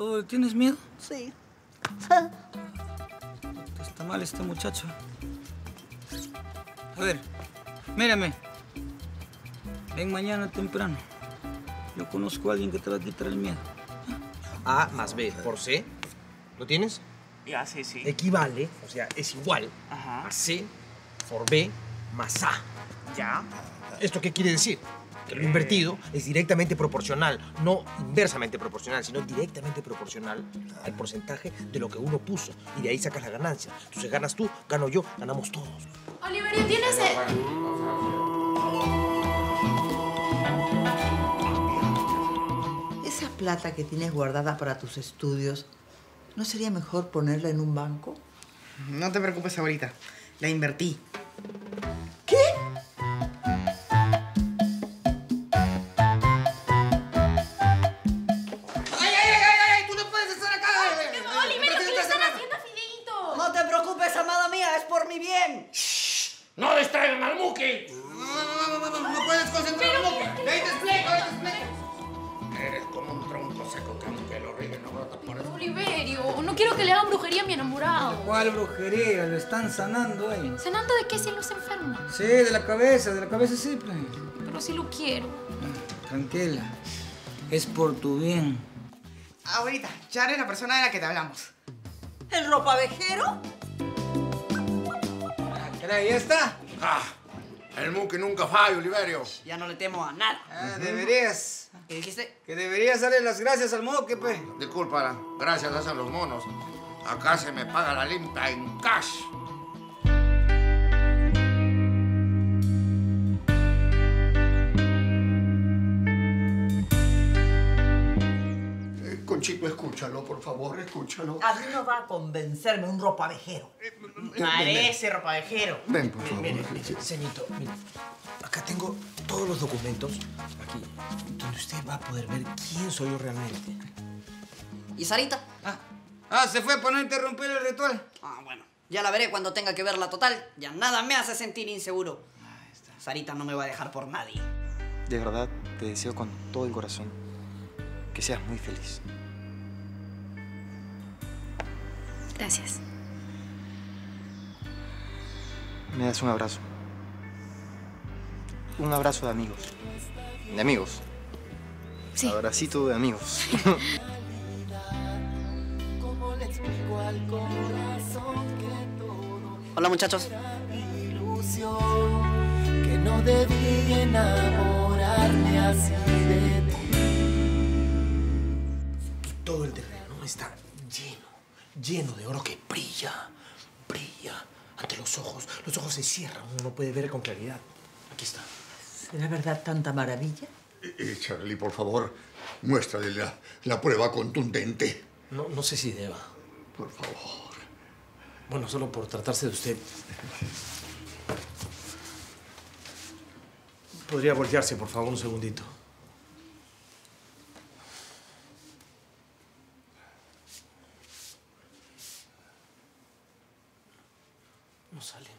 todo? ¿Tienes miedo? Sí. Está mal este muchacho. A ver, mírame. Ven mañana temprano. Yo conozco a alguien que te va a quitar el miedo. A más B por C. ¿Lo tienes? Ya, sí, sí. Equivale, o sea, es igual Ajá. a C por B más A. Ya. ¿Esto qué quiere decir? Que lo invertido es directamente proporcional, no inversamente proporcional, sino directamente proporcional al porcentaje de lo que uno puso. Y de ahí sacas la ganancia. Entonces ganas tú, gano yo, ganamos todos. Oliverio, ¿tienes...? eh, Esa plata que tienes guardada para tus estudios, ¿no sería mejor ponerla en un banco? No te preocupes ahorita. La invertí. ¡No distraigan al Muki! No, no, no, no puedes concentrar al Muki. Ahí te explico, ahí te explico. Eres como un tronco seco que aunque lo ríe no brota por eso. Oliverio, no quiero que le hagan brujería a mi enamorado. ¿Cuál brujería? Lo están sanando ahí. ¿Sanando de qué si él no se enferma? Sí, de la cabeza, de la cabeza sí, pues. Pero sí lo quiero. Tranquila. Es por tu bien. Ahorita, Char es la persona de la que te hablamos. ¿El ropavejero? Caray, ¿ya está? ¡Ah! El Muki nunca falla, Oliverio. Ya no le temo a nada. Ah, deberías. ¿Qué dijiste? Que deberías darle las gracias al moque, pe. Disculpa, gracias a los monos. Acá se me paga la limpia en cash. Conchito, escúchalo, por favor, escúchalo. A mí no va a convencerme un ropavejero. Parece ropavejero. Ven, por favor. Mire, mire, Cenito, mire. Acá tengo todos los documentos, aquí, donde usted va a poder ver quién soy yo realmente. ¿Y Sarita? Ah, ah, se fue para no interrumpir el ritual. Ah, bueno. Ya la veré cuando tenga que verla total. Ya nada me hace sentir inseguro. Sarita no me va a dejar por nadie. De verdad, te deseo con todo el corazón que seas muy feliz. Gracias. Me das un abrazo. Un abrazo de amigos. De amigos. Sí. Abracito de amigos. Hola, muchachos. que no debí enamorarme así de ti. Todo el lleno de oro que brilla, brilla ante los ojos. Los ojos se cierran, uno no puede ver con claridad. Aquí está. ¿Será verdad tanta maravilla? Eh, Charlie, por favor, muéstrale la, la prueba contundente. No, no sé si deba. Por favor. Bueno, solo por tratarse de usted. Podría voltearse, por favor, un segundito. No sale.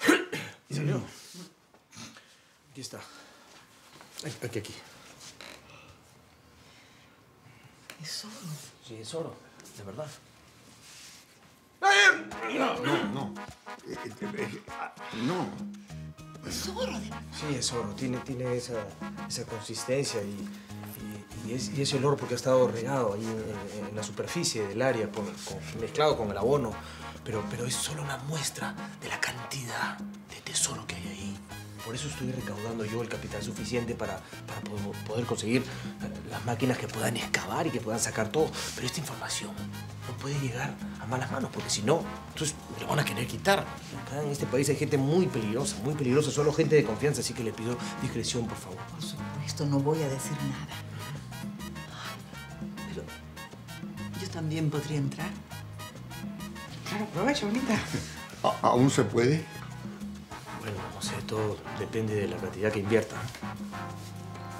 ¿Salió? Aquí está. Aquí, aquí. Es oro. Sí, es oro. De verdad. No, no, no. No. Es oro de Sí, es oro. Tiene, tiene esa, esa consistencia y, y- es, y es el oro porque ha estado regado ahí en, en- la superficie del área, con- con- mezclado con el abono. Pero, pero es solo una muestra de la cantidad de tesoro que hay ahí. Por eso estoy recaudando yo el capital suficiente para, para po- poder conseguir eh, las máquinas que puedan excavar y que puedan sacar todo. Pero esta información no puede llegar a malas manos, porque si no, entonces me lo van a querer quitar. Acá en este país hay gente muy peligrosa, muy peligrosa, solo gente de confianza, así que le pido discreción, por favor. Por supuesto, no voy a decir nada. También podría entrar. Claro, aprovecha, bonita. ¿A- ¿Aún se puede? Bueno, no sé, todo depende de la cantidad que invierta.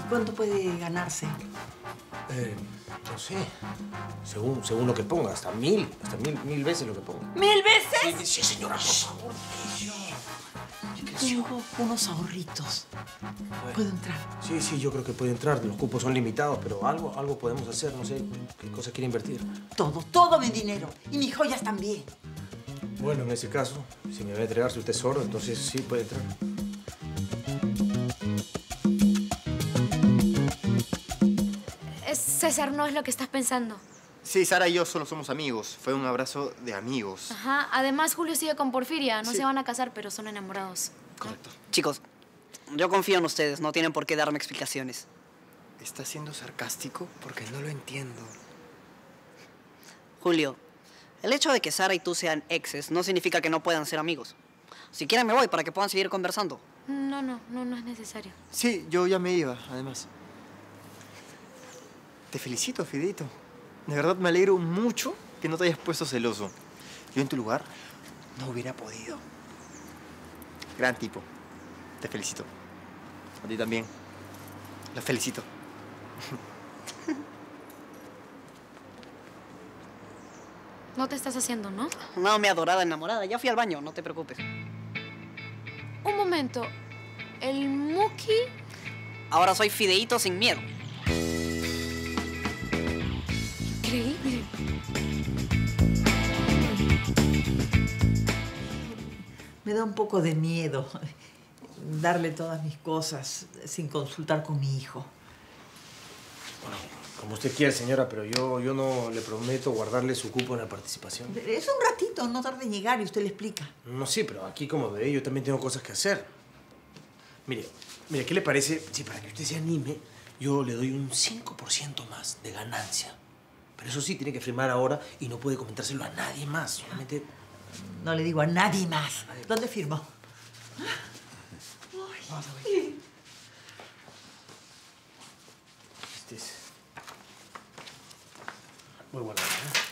¿Y cuánto puede ganarse? Eh, no sé, según, según lo que ponga, hasta mil, hasta mil, mil veces lo que ponga. ¿Mil veces? Sí, sí, señora, por favor. Yo Tengo unos ahorritos. ¿Puedo entrar? Sí, sí, yo creo que puede entrar. Los cupos son limitados, pero algo, algo podemos hacer. No sé qué cosa quiere invertir. Todo, todo mi dinero. Y mis joyas también. Bueno, en ese caso, si me va a entregar su tesoro, entonces sí puede entrar. Eh, César, no es lo que estás pensando. Sí, Sara y yo solo somos amigos. Fue un abrazo de amigos. Ajá. Además, Julio sigue con Porfiria. No Sí. se van a casar, pero son enamorados. Correcto. Chicos, yo confío en ustedes, no tienen por qué darme explicaciones. ¿Estás siendo sarcástico? Porque no lo entiendo. Julio, el hecho de que Sara y tú sean exes no significa que no puedan ser amigos. Si quieren me voy para que puedan seguir conversando. No, no, no, no es necesario. Sí, yo ya me iba, además. Te felicito, Fideito. De verdad me alegro mucho que no te hayas puesto celoso. Yo en tu lugar no hubiera podido. Gran tipo. Te felicito. A ti también. La felicito. No te estás haciendo, ¿no? No, mi adorada enamorada, ya fui al baño, no te preocupes. Un momento. El Muki. Ahora soy fideíto sin miedo. Increíble. Me da un poco de miedo darle todas mis cosas sin consultar con mi hijo. Como usted quiera, señora, pero yo, yo no le prometo guardarle su cupo en la participación. Es un ratito, no tarde en llegar y usted le explica. No, sí, pero aquí, como ve, yo también tengo cosas que hacer. Mire, mire, ¿qué le parece si para que usted se anime, yo le doy un 5% más de ganancia? Pero eso sí, tiene que firmar ahora y no puede comentárselo a nadie más. Solamente No le digo a nadie más. ¿Dónde firmo? Este es muy bueno. ¿eh?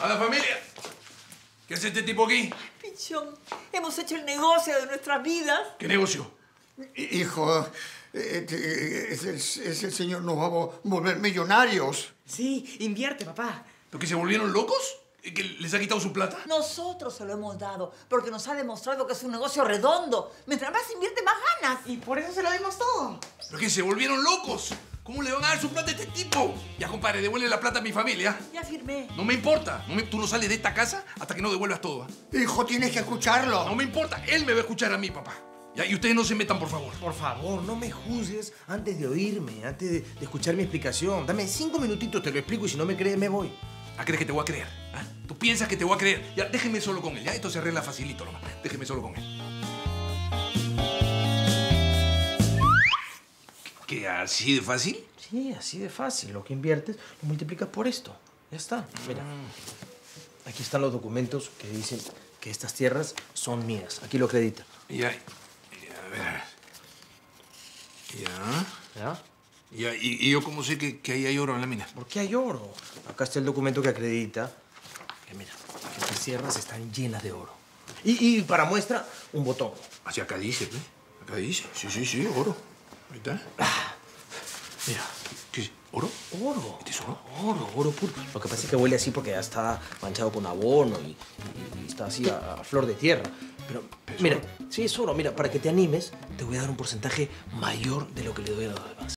¡A la familia! ¿Qué hace este tipo aquí? Pichón, hemos hecho el negocio de nuestras vidas. ¿Qué negocio? Hijo, ese, ese señor nos va a vo- volver millonarios. Sí, invierte, papá. ¿Lo que se volvieron locos? ¿Y ¿Que les ha quitado su plata? Nosotros se lo hemos dado porque nos ha demostrado que es un negocio redondo. Mientras más invierte, más ganas. Y por eso se lo dimos todo. ¿Pero que se volvieron locos? ¿Cómo le van a dar su plata a este tipo? Ya, compadre, devuelve la plata a mi familia. Ya firmé. No me importa. No me- tú no sales de esta casa hasta que no devuelvas todo. ¿ah? Hijo, tienes que escucharlo. No me importa. Él me va a escuchar a mí, papá. Ya, y ustedes no se metan, por favor. Por favor, no me juzgues antes de oírme, antes de, de escuchar mi explicación. Dame cinco minutitos, te lo explico y si no me crees, me voy. ¿A crees que te voy a creer? ¿Ah? ¿Tú piensas que te voy a creer? Ya, déjeme solo con él. Ya, esto se arregla facilito nomás. Déjeme solo con él. ¿Qué? ¿Así de fácil? Sí, así de fácil. Lo que inviertes lo multiplicas por esto. Ya está. Mira, aquí están los documentos que dicen que estas tierras son mías. Aquí lo acredita. Ya, ya, Ya. ¿Ya? Ya, ¿y, y yo cómo sé que, que ahí hay oro en la mina? ¿Por qué hay oro? Acá está el documento que acredita que, mira, estas tierras están llenas de oro. Y, y para muestra, un botón. Así acá dice, ¿ve? Acá dice. Sí, sí, sí, oro. Ahí está. Mira. ¿Qué es? ¿Oro? Oro. ¿Este es oro? Oro, oro puro. Lo que pasa es que huele así porque ya está manchado con abono y, y- y está así a, a flor de tierra. Pero, mira, sí, es oro. Mira, para que te animes, te voy a dar un porcentaje mayor de lo que le doy a los demás.